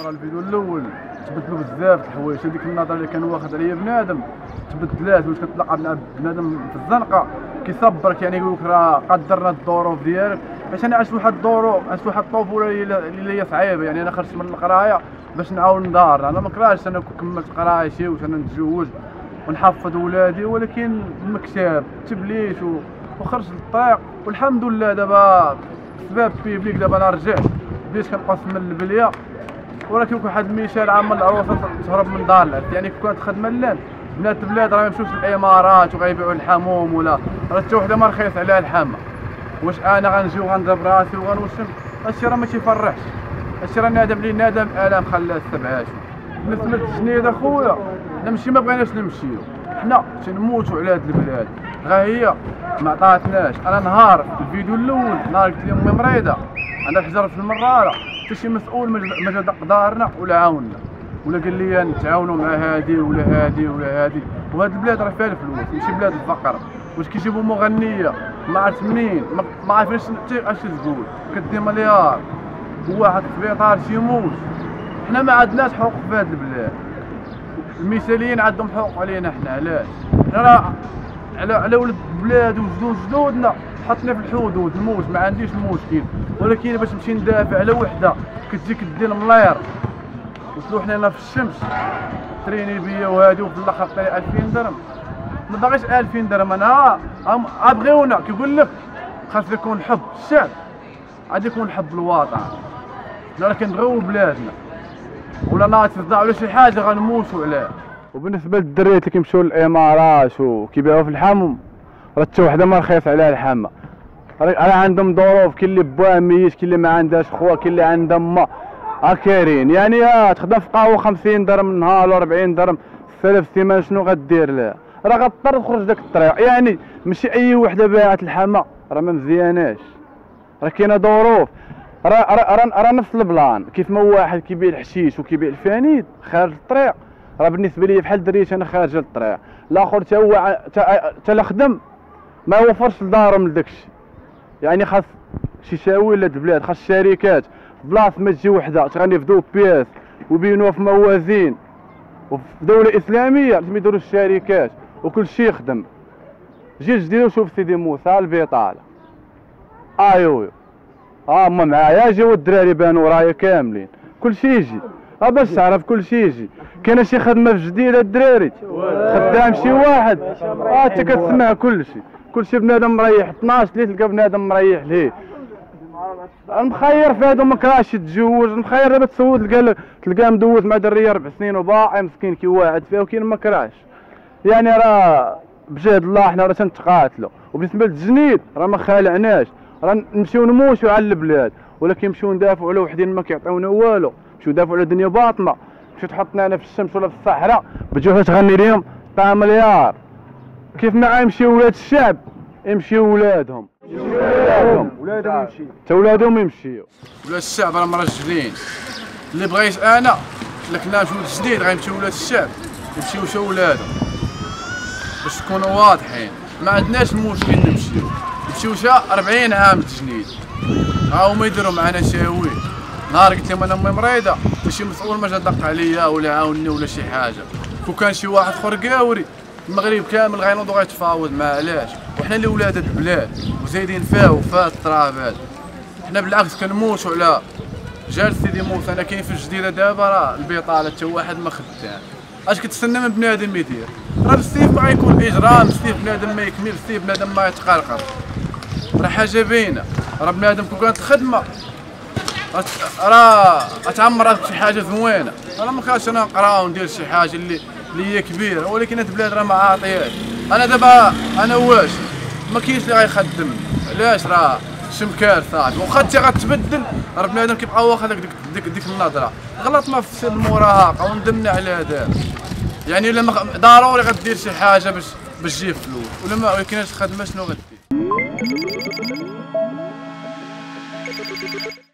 ورا الفيديو الأول تبدلوا بزاف الحوايج. هذيك النظره اللي كان واخد عليا بنادم. تبدلات واش كتلقى بنا- بنادم في الزنقة. كيصبرك يعني يقول لك راه قدرنا الظروف ديالك. حيت أنا عشت واحد الظروف عشت واحد الطفوله اللي هي صعيبة. يعني أنا خرجت من القراية باش نعاون ندار أنا ما كرهتش أنا كملت قرايتي واش أنا نتزوج. ونحفظ ولادي ولكن المكتب تبليت. وخرجت للطريق. والحمد لله دابا سباب بيبليك دابا أنا رجعت بديت كنقص من البليه ولكن واحد المثال عام العروسه تهرب من دار العرس. يعني كون كانت خدمه اللان بنات البلاد راه ما يمشوش للإمارات وغيبيعوا الحموم ولا راه حتى وحدة ما رخيص عليها الحامه واش أنا غنجي وغنضرب راسي وغنوسم هادشي راه ما تيفرحش هادشي راه نادم لي نادم آلام خلى السبعة بالنسبة للتجنيد أخويا حنا ماشي ما بغيناش نمشيو. حنا تنموتوا على هاد البلاد. غا هي ما عطاتناش. أنا نهار الفيديو الأول نهار قلت لهم مريضة عندها الحجر في المرارة. حتى شي مسؤول ما جا- دارنا ولا عاوننا. ولا قال لي نتعاونوا مع هادي ولا هادي ولا هادي. وهاد البلاد راه فيها الفلوس ماشي بلاد الفقر. واش كيجيبوا مغنية؟ ما عرفت منين. ما- عارفينش حتى اش تقول. كدي مليار. وواحد في السبيطار تيموت حنا ما عندناش حقوق في هاد البلاد. المثاليين عندهم حقوق علينا حنا علاش؟ راه على على ولد البلاد وجدود جدودنا حطنا في الحدود نموت ما عنديش مشكل ولكن باش نمشي ندافع على وحدة كتجيك دير ملاير وتلوحنا هنا في الشمس. تريني بيا وهادي وفي الآخر عطيني 2000 درهم. ما باغيش 2000 درهم أنا أبغيونا. كيقول لك خاص يكون حب الشعب غادي يكون حب الوطن. حنا راه كنبغيو بلادنا. ولا ناقص تصدع ولا شي حاجة غنموتوا عليها وبالنسبة للدريات اللي كيمشيو للإمارات وكيبيعوا في الحمم راه حتى وحدة ما رخيص عليها الحامه راه عندهم ظروف كاين اللي باها ميت كاين اللي ما عندهاش خوا كاين اللي عندها ما. ها كاينين يعني تخدم في قهوة 50 درهم النهار ولا 40 درهم في السيمانه شنو غدير لها راه غضطر تخرج داك الطريق. يعني ماشي أي وحدة باعت الحما راه ما مزياناش. راه كاينة ظروف. راه راه راه راه نفس البلان. كيف ما واحد كيبيع الحشيش وكيبيع الفانيد خارج الطريق. راه بالنسبة لي بحال دريت أنا خارج للطريق الآخر تا هو تا لا خدم ما وفرش لدارهم لداكشي يعني خاص شي شاوي ولا البلاد خاص الشركات بلاص ما تجي وحدة تغني بياس وبينوها في موازين. وفي دولة إسلامية لازم يديروا الشركات وكل شيء يخدم. جيل جديد وشوف سيدي موسى البيطالة أيوه ها هما معايا جاو الدراري بانوا رايا كاملين. كل شيء يجي. ها باش تعرف كل شيء يجي. كاينة شي خدمة في جديدة الدراري. خدام شي واحد. ها أنت كتسمع كل شيء كل شيء بنادم مريح. 12 اللي تلقى بنادم مريح ليه. المخير في هادو ما يتزوج. المخير دابا تسود تلقى تلقاه مدوز مع دريه ربع سنين وباقي مسكين كي واعد فيها وكاين ما يعني راه بجهد الله حنا راه تنتقاتلوا. وبالنسبة للتجنيد راه ما خالعناش. راه نمشيو نموتوا على البلاد. ولكن نمشيو ندافعوا على وحدين ما كيعطيونا والو. نمشيو ندافعوا على دنيا باطنة. مشيو تحطنا أنا في الشمس ولا في الصحراء. بجوه تغني لهم طا مليار كيف ما يمشيو ولاد الشعب؟ يمشيو ولادهم. ولادهم. ولادهم يمشي. تا ولادهم يمشيو. ولاد الشعب راه مرجلين. اللي بغيت أنا لكن نمشيو جديد غيمشيو ولاد الشعب. يمشيو شو ولادهم. باش تكونوا واضحين. ما عندناش مشكل نمشيو. شا 40 عام تجنيد. ها هما يديروا معنا شاوي نهار قلت لهم أنا أمي مريضة. وشي مسؤول ما جا دق عليا ولا عاونني ولا شي حاجة. كون كان شي واحد آخر قاوري. المغرب كامل غينوض وغيتفاوض علاش وحنا اللي ولاد البلاد وزايدين فيها وفات التراب حنا بالعكس كنموتوا على جال سيدي موسى. أنا كاين في الجديده دابا راه البطاله حتى واحد ما خدام. أش كتسنى من بنادم يدير؟ راه بالسيف ما غيكون إجرام بالسيف بنادم ما يكمل بالسيف بنادم ما يتقرقر. راه حاجة باينة. راه بنادم كون كانت الخدمة راه أتعمر شي حاجة زوينة. أنا ما كانش أنا نقرأ وندير شي حاجة اللي اللي هي كبيرة ولكن هاد البلاد راه ما عاطياش أنا دابا أنا واش؟ ما كاينش اللي غيخدم. علاش راه شمكار صافي واخا انت غتبدل راه بنادم كيبقى واخا ديك ديك ديك النظرة. غلطنا في المراهقة وندمنا على هذا. يعني لما ضروري غدير شي حاجة باش باش تجيب فلوس ولا ما كاينش خدمه شنو غدير؟ Thank you.